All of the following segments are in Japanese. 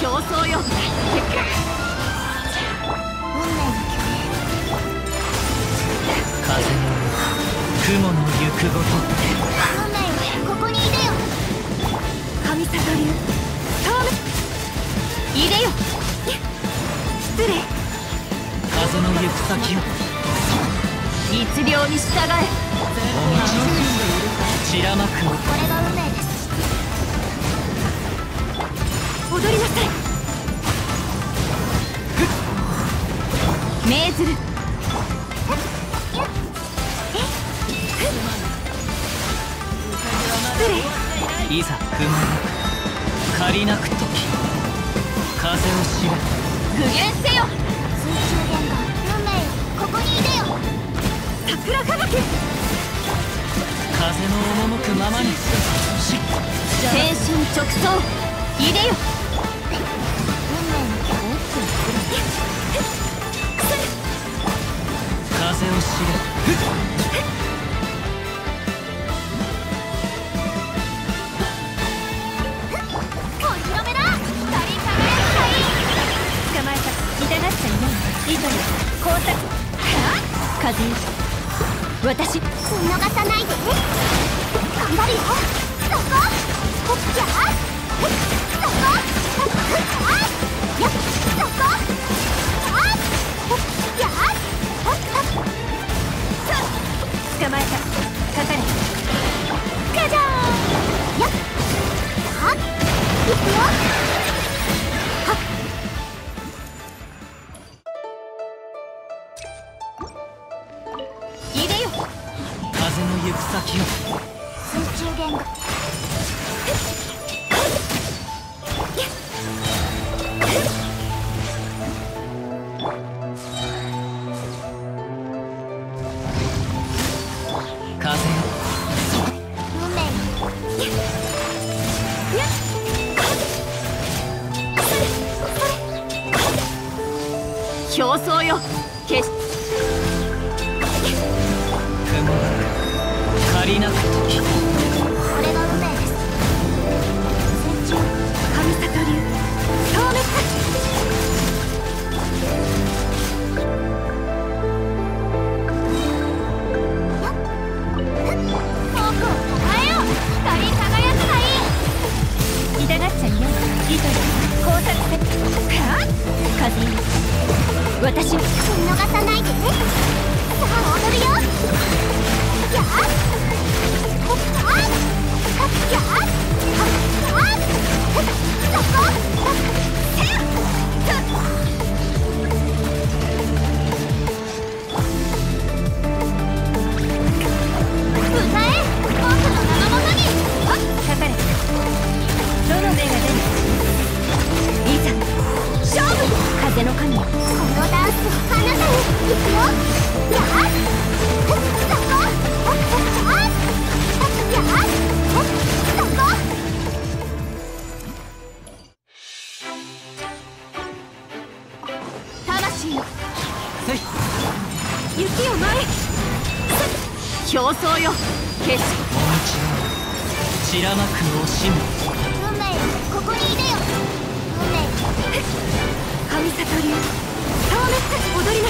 競争よ運命の風の雲の行くごと運命よここにいでよ神里流透明い。でよ失礼風の行く先を律令に従えお道散らまく。をこれが運命です踊りなさい。命ずる失礼いざ踏まなく。借りなく時風を知れ。具現せよ。水中運命よ。ここにいでよ。桜吹雪風の赴くままに。し天心直送。いでよ私見逃さないで。頑張るよ。そこ。ほっや。そこ。ほっやや。そこ。ほっきゃ捕まえた。競争よ決し雲なく借りなく時私見逃さないでね。さあ踊るよ。やっほっあっやっはっあっそこ。せい。雪を舞え競争よ決しお道は散らまく惜しむ運命ここにいでよ運命神里流透明踊りな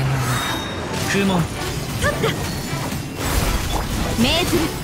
中風の中雲の命ずる